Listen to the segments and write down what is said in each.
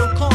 still call.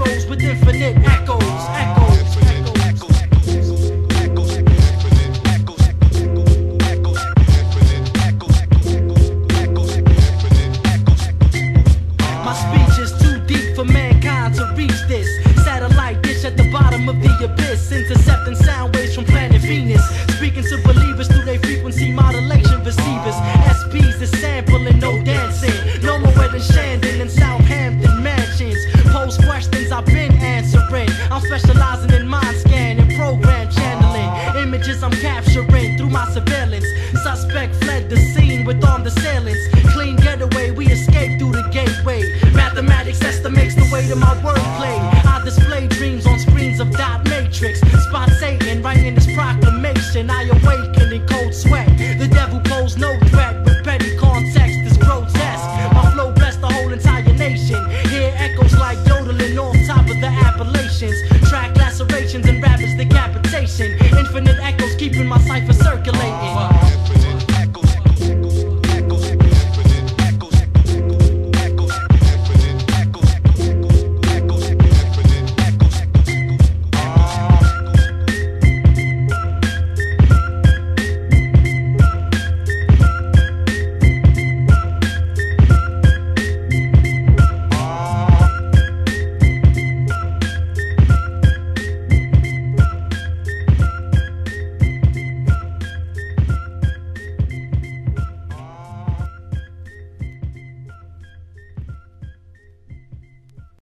controls with infinite accuracy images I'm capturing through my surveillance. Suspect fled the scene with armed assailants. Clean getaway, we escaped through the gate. infinite echoes keeping my cipher circulating.